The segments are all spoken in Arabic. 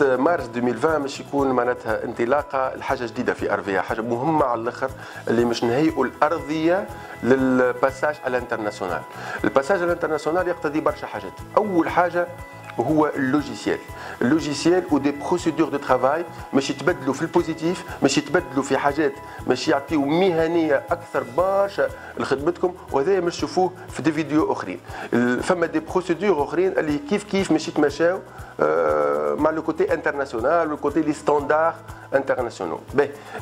بكم en fait مارس 2020 باش يكون معناتها انطلاقة لحاجة جديدة في ARVEA حاجة مهمة على الأخر اللي مش نهيئوا الارضيه لل passage على ال international ال passage على ال international يقتضي برشا حاجات. أول حاجة هو ال logiciel ال logiciel و des procédures de travail باش يتبدلوا في ال positif باش يتبدلوا في حاجات باش يعطيو مهنية أكثر برشا لخدمتكم وهذا باش تشوفوه في des vidéos أخرين. فما des procédures أخرين اللي كيف كيف باش يتماشاو مع le côté international le côté les standards international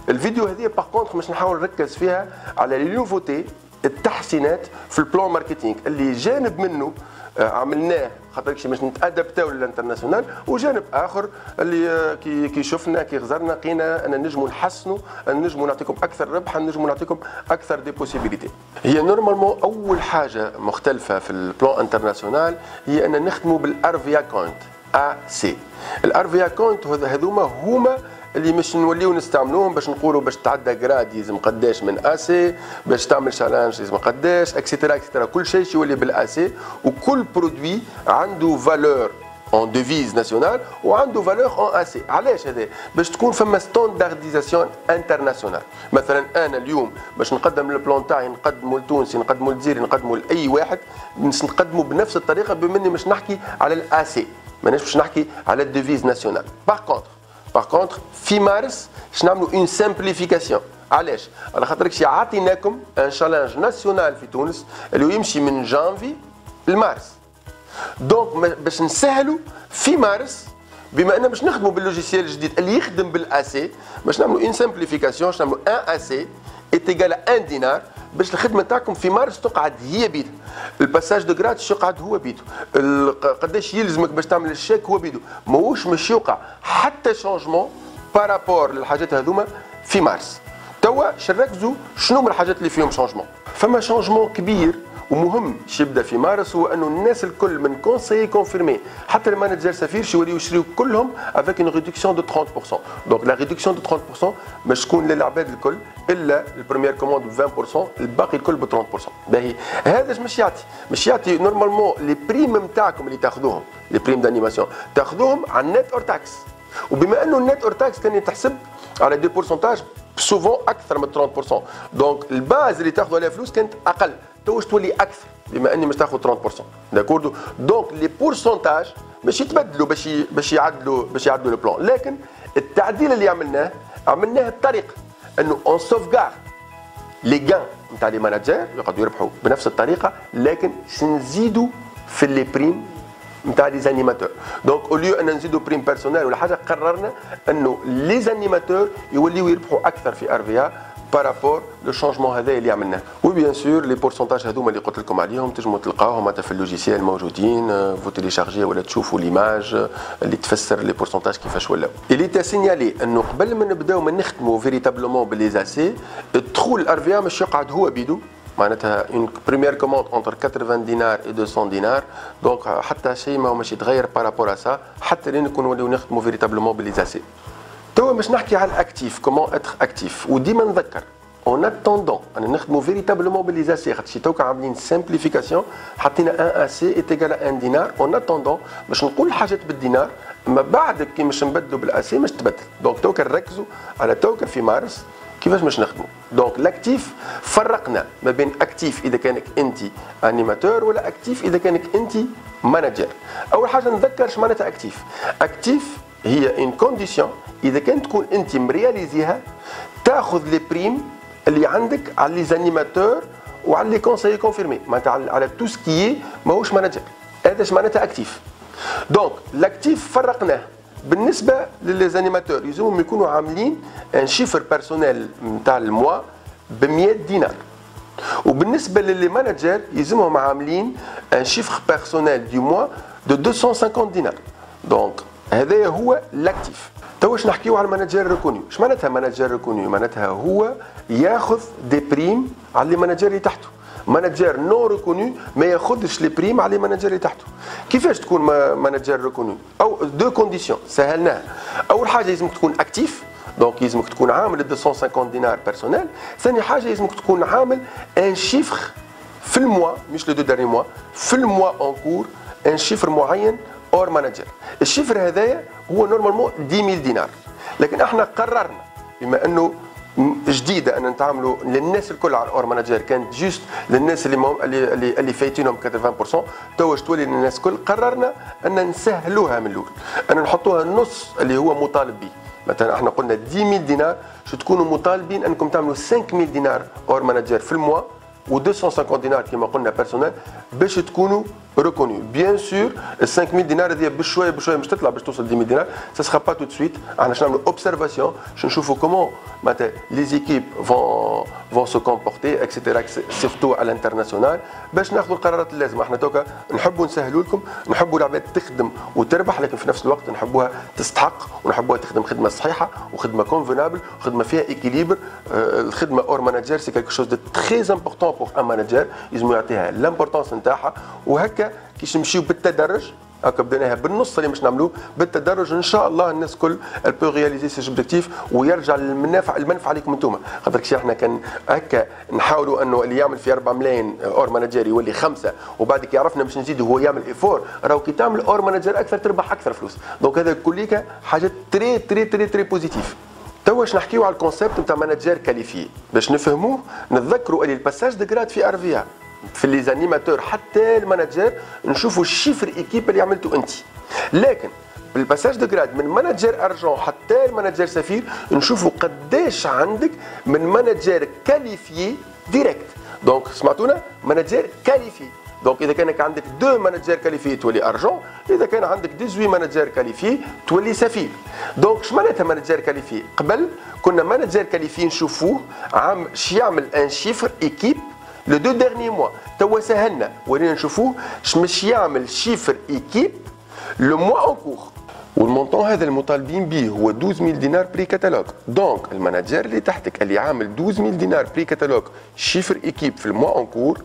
الفيديو هذه par contre باش نحاول نركز فيها على les nouveautés التحسينات في ال plan marketing. اللي جانب منه عملناه خاطر باش نتأدبتاو لل international وجانب آخر اللي كي كي شفنا كي غزرنا لقينا أن نجموا نحسنوا نجموا نعطيكم أكثر ربحا نجموا نعطيكم أكثر des possibilités هي normalement أول حاجة مختلفة في ال plan international هي أن نخدموا بال ARVEA Count AC ال ARVEA Count هذوما هما اللي مش نوليو نستعملوهم باش نقولوا باش تعدى grade يلزم قداش من AC باش تعمل challenge يلزم قداش et cetera et cetera كل شيء يولي بال AC وكل produit عنده valeur en devise nationale وعنده valeur en AC. علاش هذا؟ باش تكون فما standardisation internationale مثلا أنا اليوم باش نقدم ال plan تاعي نقدمه لتونسي نقدمه للجزيري نقدمه لأي واحد نقدمه بنفس الطريقة بما إني مش نحكي على ال AC. ماناش باش نحكي على ال devise nationale par contre par contre في مارس باش نعملوا une simplification علاش؟ على خاطر عطيناكم un challenge national في تونس اللي يمشي من جانفي لمارس donc باش نسهلوا في مارس بما أن باش نخدموا بال logiciel الجديد اللي يخدم بال AC باش نعملوا une simplification باش نعملوا un AC est égal un دينار باش الخدمة تاعكم في مارس تقعد هي بيدو. ال passage de grade يقعد هو بيدو. قداش يلزمك باش تعمل الشيك هو بيدو. ماهوش مش يوقع. حتى changement par rapport للحاجات هذوما في مارس. توا نركزوا شنو من الحاجات اللي فيهم changement فما changement كبير ومهم باش يبدا في مارس هو أنه الناس الكل من conseiller confirmé حتى ال manager saphir يوليو يشريو كلهم avec une réduction de 30% donc la réduction de 30% باش تكون للعباد الكل إلا ال première commande ب 20% الباقي الكل ب 30% باهي. هذا مش يعطي؟ مش يعطي normalement les primes نتاعكم اللي تاخذوهم les primes d'animation تاخذوهم على ال net hors taxe وبما أنه ال net hors taxe كان تحسب على des pourcentages souvent أكثر من 30% donc ال base اللي تاخذوا عليها فلوس كانت أقل. توش تولي أكثر؟ بما أني مش تاخذ 30% d'accord donc les pourcentages باش يتبدلوا باش باش يعدلوا باش يعدلوا ال plan لكن التعديل اللي عملناه عملناه بطريقة إنه on sauvegarde les gains نتاع les managers يقعدوا يربحوا بنفس الطريقة لكن نزيدوا في les primes نتاع les animateurs. donc au lieu أن نزيدوا prime personnelle ولا حاجة قررنا أنه les animateurs يوليو يربحوا أكثر في ار par rapport le changement هذا اللي عملناه. oui bien sûr les pourcentages هذوما اللي قلت لكم عليهم تنجموا تلقاوهم حتى في ال logiciel موجودين vous téléchargez ولا تشوفوا l'image اللي تفسر les pourcentages كيفاش ولاو. اللي à signaler أنه قبل ما نبداو ما نخدموا véritablement ب les AC الدخول الارفيا مش يقعد هو بيدو. معناتها en première commande entre 80 دينار و 200 دينار donc حتى شيء ما ماشي يتغير par rapport ça حتى لين نكون نوليو نخدموا véritablement les AC. توا باش نحكي على ال actif comment être actif وديما نذكر en attendant أنا نخدموا véritablement ب les AC خاطر en tout cas عاملين simplification حطينا un AC est égal un دينار en attendant باش نقول الحاجات بالدينار. أما بعد كي مش نبدلوا بال AC مش تبدل. donc en tout cas نركزوا على en tout cas في مارس. كيفاش باش نخدموا donc l'actif فرقنا ما بين actif إذا كانك أنت animateur ولا actif إذا كانك أنت manager أول حاجة نذكر اش معناتها actif actif هي une condition إذا كان تكون أنت مرياليزيها تاخذ les primes اللي عندك على les animateurs وعلى les conseillers confirmés معناتها على tout ce qui ماهوش manager هذا اش معناتها actif donc l'actif فرقناه. بالنسبة ل les animateurs يلزمهم يكونوا عاملين un chiffre personnel نتاع ال mois ب 100 دينار. وبالنسبة ل les managers يلزمهم عاملين un chiffre personnel du mois de 250 دينار donc هذا هو l'actif توا باش نحكيو على ال manager reconnu اش معناتها manager reconnu معناتها هو ياخذ des primes على les managers اللي تحته manager non reconnu ما ياخذش les primes على les managers اللي تحته كيفاش تكون manager reconnu أو deux conditions سهلناها اول حاجة لازمك تكون actif donc يلزمك تكون عامل 250 دينار personnel ثاني حاجة لازمك تكون عامل un chiffre في ال mois مش les deux derniers mois في ال mois en cours un chiffre معين hors manager ال chiffre هذايا هو normalement 10000 دينار لكن إحنا قررنا بما انه جديدة أن نتعاملوا للناس الكل على hors manager كانت juste للناس اللي مهم اللي اللي, اللي فايتينهم 80% تو تولي للناس الكل قررنا أن نسهلوها من الأول. أن نحطوها النص اللي هو مطالب به. مثلا إحنا قلنا 10000 دينار شو تكونوا مطالبين أنكم تعملوا 5000 دينار hors manager في ال mois و 250 دينار كما قلنا personnel باش تكونوا bien sûr ال 5000 دينار هذه بشويه بشويه مش تطلع باش توصل 10000 دينار ça sera pas tout de suite إحنا باش نعملوا observation باش نشوفوا comment معناتها les équipes vont vont se comporter et cetera surtout على ال international باش ناخذوا القرارات اللازمه إحنا en tout cas نحبوا نسهلوا لكم نحبوا العباد تخدم وتربح لكن في نفس الوقت نحبوها تستحق ونحبوها تخدم خدمه صحيحه وخدمه convenable وخدمه فيها équilibre الخدمه hors manager c'est quelque chose de très important pour un manager لازم يعطيها l'importance نتاعها وهكا كيش نمشيو بالتدرج. هكا بديناها بالنص اللي مش نعملوه بالتدرج. إن شاء الله الناس الكل il peut réaliser ses objectifs ويرجع المنافع المنفعة عليكم أنتم خاطر كي إحنا كان هكا نحاولوا أنه اللي يعمل في 4 ملايين hors manager يولي خمسة وبعد كي عرفنا باش نزيدوا هو يعمل effort. راهو كي تعمل hors manager أكثر تربح أكثر فلوس. donc هذا كليك حاجة très très très très positive توا باش نحكيو على ال concept نتاع manager qualifié باش نفهموه نتذكروا اللي ال passage grade في ارفيا في les animateurs حتى ال manager نشوفوا ال chiffre équipe اللي عملته أنت. لكن بال passage de grade من manager argent حتى ال manager saphir نشوفوا قداش عندك من manager qualifié direct donc سمعتونا؟ manager qualifié donc إذا كانك عندك deux managers qualifiés تولي Argent. إذا كان عندك 18 managers qualifiés تولي Saphir. donc اش معناتها manager qualifié قبل كنا manager qualifié نشوفوه عام شي يعمل un chiffre équipe les deux derniers mois توا سهلنا ولينا نشوفوه باش يعمل chiffre équipe le mois en cours وال montant هذا المطالبين به هو 12000 دينار prix catalogue donc ال manager اللي تحتك اللي عامل 12000 دينار prix catalogue chiffre équipe في ال mois en cours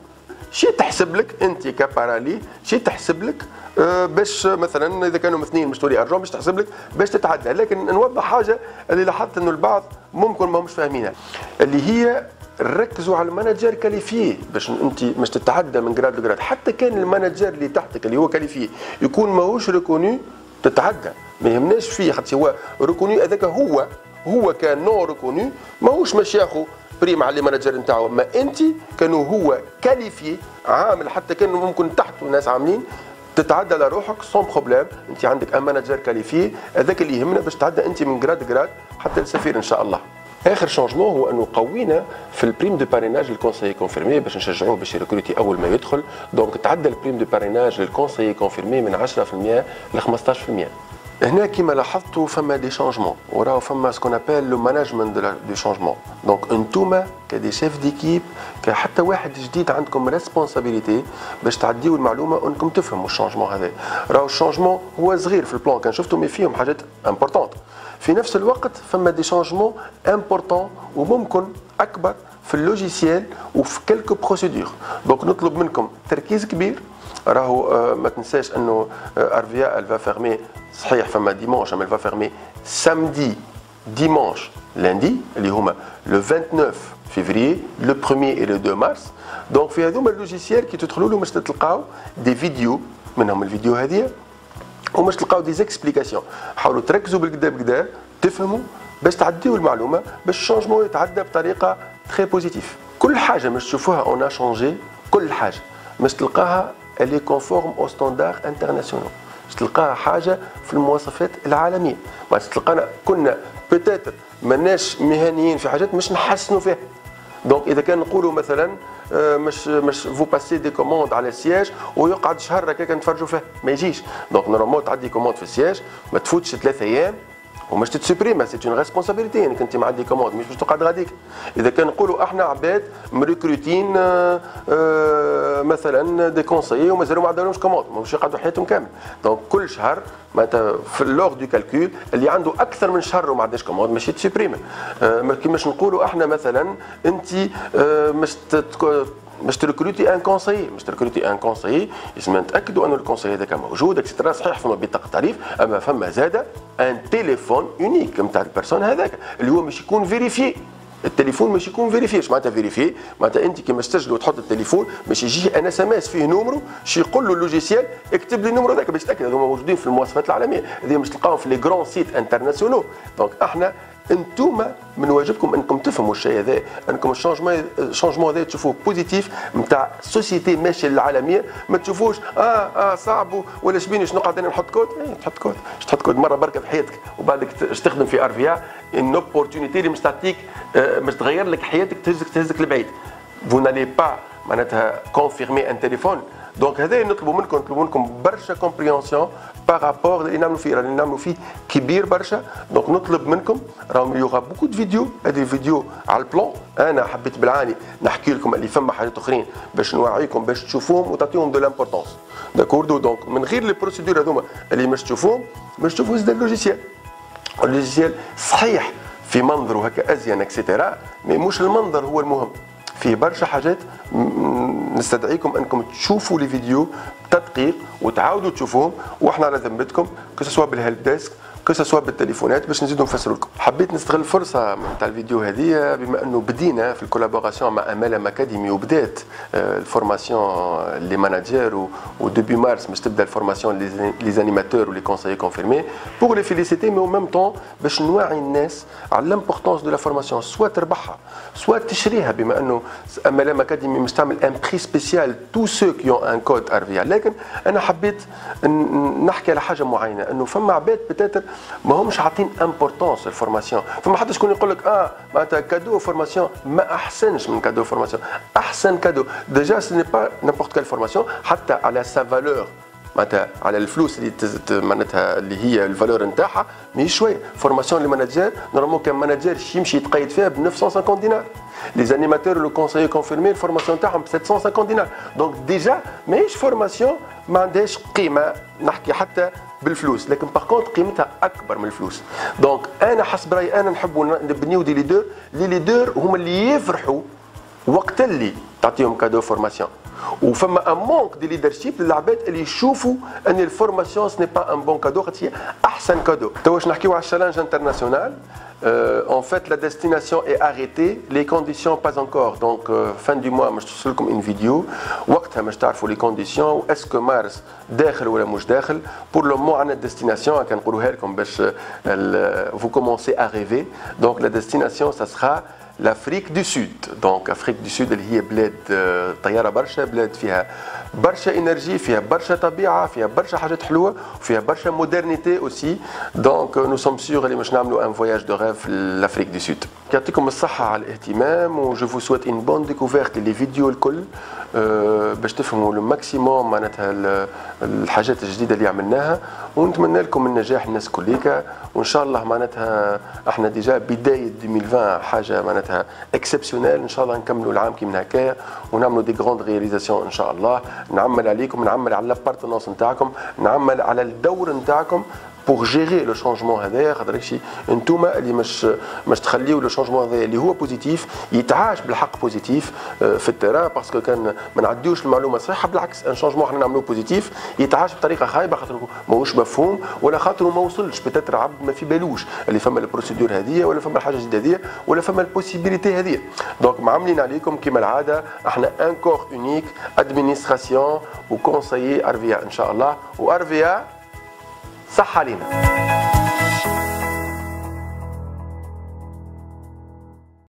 شي تحسب لك انت كبارالي شي تحسب لك آه، باش مثلا اذا كانوا اثنين مش تولي Argent باش تحسب لك باش تتعدى لكن نوضح حاجة اللي لاحظت إنه البعض ممكن ما همش فاهمينها. اللي هي ركزوا على ال manager qualifié باش انت مش تتعدى من grade ل grade حتى كان ال manager اللي تحتك اللي هو qualifié يكون ماهوش reconnu تتعدى. ما يهمناش فيه خاطر هو reconnu هذاك هو هو كان non reconnu ماهوش ياخذ prime على ال manager نتاعو. ما أنت كانوا هو qualifié عامل حتى كانوا ممكن تحته ناس عاملين تتعدى لروحك sans problème أنت عندك un manager qualifié هذاك اللي يهمنا باش تعدى أنت من grade grade حتى ال Saphir إن شاء الله. آخر changement هو انه قوينا في ال prime de parrainage لل conseiller confirmé باش نشجعوه باش ي recruter أول ما يدخل. donc تعدى ال prime de parrainage لل conseiller confirmé من 10% ل 15% هنا كما لاحظتوا فما des changements وراهو فما ce qu'on appelle le management de changement donc انتوما ك des chefs d'équipe كحتى واحد جديد عندكم responsabilité باش تعديو المعلومة وأنكم تفهموا ال changement هذا. راهو ال changement هو صغير في ال plan كان شفتوا mais فيهم حاجات importantes في نفس الوقت فما des changements importants وممكن أكبر في ال logiciel وفي quelques procédures donc نطلب منكم تركيز كبير. راهو آه، ما تنساش أنه ARVEA elle va fermer صحيح فما dimanche اما elle va fermer samedi dimanche lundi اللي هما le 29 février le 1er et le 2 mars donc في هذوما ال logiciel كي تدخلوا له باش تلقاو des vidéos منهم الفيديو هذه وماش تلقاو des explications حاولوا تركزوا بالكدا بكدا تفهموا باش تعديوا المعلومه باش ال changement يتعدى بطريقه très positive كل حاجة باش تشوفوها on a changé كل حاجة باش تلقاها اللي conforme au standard international تلقاها حاجة في المواصفات العالميه ما تلقانا كنا peut-être ماناش مهنيين في حاجات مش نحسنوا فيها donc إذا كان نقولوا مثلا آه، مش مش vous passez des commandes على ال siège ويقعد شهر هكاك نتفرجوا فيه. ما يجيش. donc normalement تعدي commande في ال siège ما تفوتش ثلاثة أيام. ومش تت supprime c'est une responsabilité انك انت معدي commande مش باش تقعد غاديك. إذا كان نقولوا أحنا عباد مريكروتين آه، آه، مثلا des conseillers ومازالوا ما عندهمش commande مش يقعدوا حياتهم كامل. donc كل شهر معناتها في ال log de calcul اللي عنده أكثر من شهر وما عندهاش commande ماش ت supprime كيماش نقولوا أحنا مثلا انت مش باش ت recruter un conseiller. باش ت recruter un conseiller لازم نتاكدوا انه ال conseiller هذاك موجود extra صحيح فما بطاقة تعريف أما فما زاد un téléphone unique نتاع ال personne هذاك اللي هو باش يكون vérifié التليفون مش يكون vérifié معناتها vérifié معناتها أنت كي تسجل وتحط التليفون باش يجي un SMS فيه numéro شي يقول له ال logiciel اكتب لي ال numéro هذاك باش تأكد. هذوما موجودين في المواصفات العالمية. هذه مش تلقاهم في les grands sites internationaux donc إحنا أنتم من واجبكم انكم تفهموا الشيء هذا انكم ال changement هذا تشوفوه positif نتاع société ماشيه للعالمية ما تشوفوش آه آه صعب ولا شبيني شنو قاعد نحط كود؟ إيه تحط كود تحط كود مرة بركة في حياتك وبعدك تستخدم في ARVEA une opportunité اللي مش تعطيك آه مش تغير لك حياتك تهزك تهزك لبعيد. vous n'allez pas معناتها confirmer un téléphone donc هذا نطلبوا منكم نطلبوا منكم برشا compréhension par rapport اللي نعملوا فيه اللي نعملوا فيه كبير برشا donc نطلب منكم راهم il y aura beaucoup de vidéos هذه فيديو على ال plan أنا حبيت بالعاني نحكي لكم اللي فما حاجات اخرين باش نوعيكم باش تشوفوهم وتعطيهم de l'importance d'accord donc من غير les procédures هذوما اللي مش تشوفوهم مش تشوفوا زاد ال logiciel ال logiciel صحيح في منظره هكا ازين et cetera mais مش المنظر هو المهم فيه برشا حاجات نستدعيكم انكم تشوفوا les vidéos بتدقيق وتعاودوا تشوفوهم وإحنا على ذمتكم que ce soit بال helpdesk. que ce soit بالتليفونات باش نزيدوا نفسروا لكم حبيت نستغل الفرصه نتاع الفيديو هذه بما أنه بدينا في ال collaboration مع أمال أكاديمي وبدات آه، ال formation les managers و début mars باش تبدأ ال formation les animateurs و les conseillers confirmés pour les féliciter mais en même temps باش نوعي الناس على l'importance de la formation soit تربحها soit تشريها بما أنه أمال أكاديمي مش تعمل un prix spécial tous ceux qui ont un code ARVEA لكن أنا حبيت نحكي على حاجة معينة أنه فما عباد peut-être ما همش عاطين importance ال formation فما حدش يكون يقول لك آه معناتها cadeau formation ما أحسنش من cadeau formation أحسن cadeau. déjà ce n'est pas n'importe quelle formation حتى على sa valeur معناتها على الفلوس اللي معناتها اللي هي ال valeur نتاعها mais شوية. formation les managers normalement كان manager يمشي يتقيد فيها ب 950 دينار. les animateurs le conseiller confirmé ال formation تاعهم ب 750 دينار. donc déjà ماهيش formation ما عندهاش قيمة. نحكي حتى بالفلوس لكن par contre قيمتها أكبر من الفلوس. دونك أنا حسب رأيي أنا نحب نبنيو des leaders les leaders هما اللي يفرحوا وقت اللي تعطيهم cadeau formation وفما un manque de leadership للعباد اللي يشوفوا أن ال formation ce n'est pas un bon cadeau خاطر هي أحسن cadeau تو واش نحكيو على ال challenge international Euh, en fait, la destination est arrêtée, les conditions pas encore. Donc, euh, fin du mois, je suis comme une vidéo. وقتها مش تعرفوا les conditions. Est-ce que Mars داخل ولا مش داخل Pour le moment, on a destination. كنقولوها لكم باش vous commencez à rêver. Donc, la destination, ça sera l'Afrique du Sud. Donc, Afrique du Sud اللي هي بلاد طيارة برشا بلاد فيها برشا انرجي فيها برشا طبيعه فيها برشا حاجات حلوة وفيها برشا modernité aussi donc nous sommes sûrs اللي باش نعملوا un voyage de rêve في l'Afrique du Sud يعطيكم الصحة على الاهتمام و je vous souhaite une bonne découverte les vidéos الكل. أه باش تفهموا le maximum معناتها الحاجات الجديدة اللي عملناها. ونتمنى لكم النجاح الناس كليكا وإن شاء الله معناتها إحنا déjà بداية 2020 حاجة معناتها exceptionnelle إن شاء الله نكملوا العام كيما هكايا ونعملوا des grandes réalisations إن شاء الله. نعمل عليكم نعمل على l'appartenance نتاعكم نعمل على الدور نتاعكم. pour gérer le changement هذايا خاطر انتوما اللي مش مش تخليو le changement هذايا اللي هو positif يتعاش بالحق positif في ال terrain parce que كان ما نعديوش المعلومه صحيحه بالعكس un changement إحنا نعملوه positif يتعاش بطريقه خايبه خاطر ماهوش مفهوم ولا خاطر ما وصلش peut-être عبد ما في بالوش اللي فما ال procédure هذه ولا فما الحاجة الجديده هذه ولا فما ال possibilité هذه donc معاملين عليكم كما العاده إحنا un corps unique administration و conseillers ارفيا ان شاء الله وارفيا صح علينا